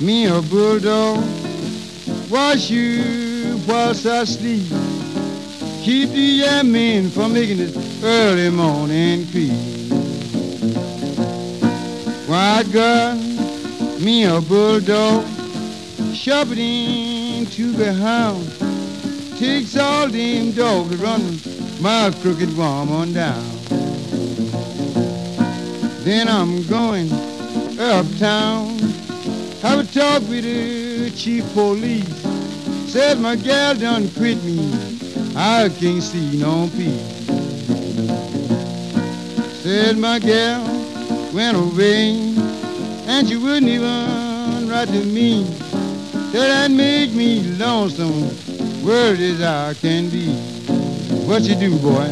Me a bulldog, wash you whilst I sleep. Keep the yamming from making this early morning creep. White girl, me a bulldog, shopping to the hound. Takes all them dogs to run my crooked woman down. Then I'm going uptown. Have a talk with the chief police. Said my gal done quit me. I can't see no peace. Said my gal went away and she wouldn't even write to me. That made me lonesome, worried as I can be. What she do, boy?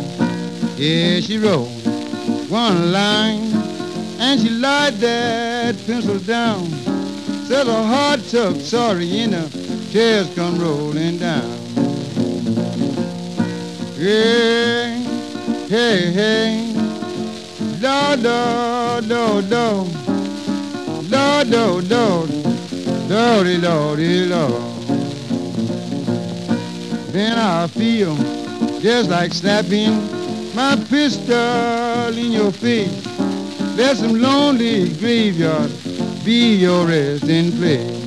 Yeah, she wrote one line and she laid that pencil down. Said a hard tub, sorry, and the tears come rolling down. Hey, hey, hey. Lord, Lord, Lord, Lord. Lord, Lord, Lord. Lordy, Lordy, Lord. Then I feel just like snapping my pistol in your face. There's some lonely graveyard be your resting place.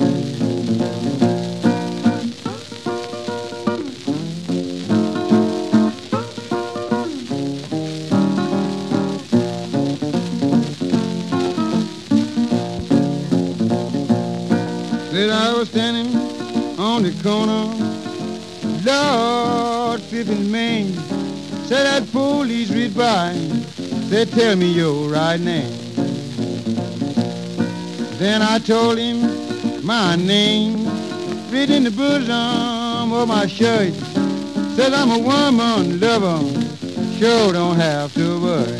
Said I was standing on the corner, Lord, Fifth and Main. Said that police read by, said tell me your right name. Then I told him my name, written in the bosom of my shirt. Said I'm a woman lover, sure don't have to worry.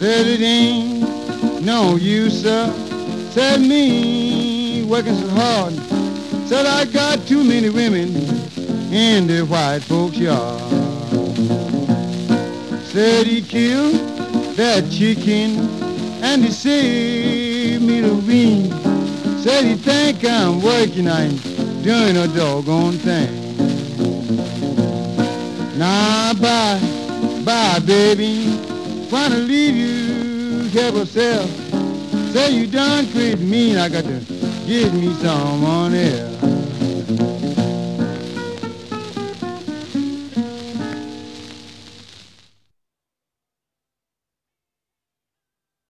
Said it ain't no use, sir. Said me working so hard. Said I got too many women in the white folks' yard. Said he killed that chicken and he saved me the ring. Said he think I'm working, I ain't doing a doggone thing. Now bye, bye baby, wanna leave you help yourself. Say you done quit me, I got to give me someone else.